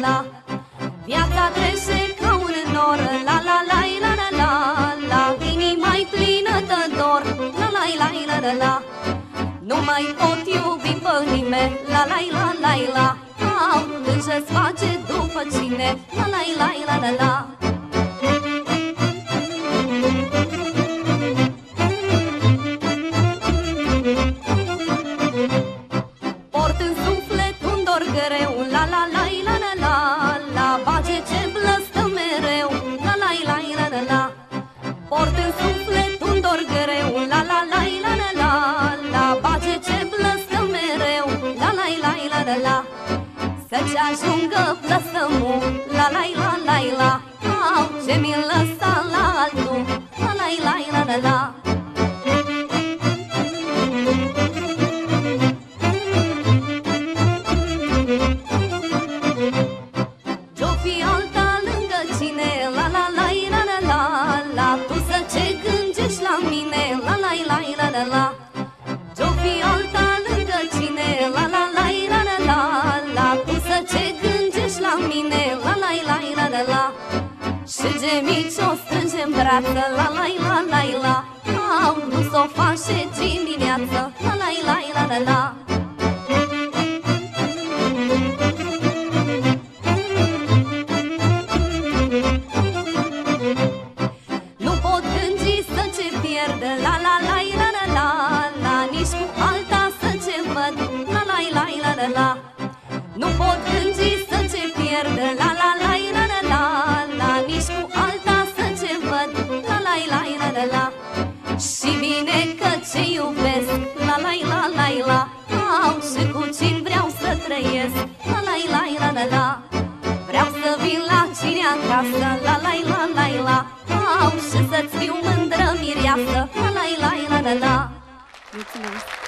la Viața trece ca un nor La la la la la la la Inima-i plină de dor La la la la la la Nu mai pot iubi pe nimeni La la la la la Au, ce-ți face după cine La la la la la la în suflet un dor greu La la la la la la La bage ce blăstă mereu La la la la la la Să-ți ajungă blăstămul La la la la la Au, ce mi lăsa la altul La la la la la la gemici o strânge în brață La la la la. La Au, nu s-o face dimineață. La la la la la la să trăiesc La la la la la la. Vreau să vin la cine acasă. La la la la la. Au și să-ți fiu mândră mireasă. La la la la la la. Mulțumesc!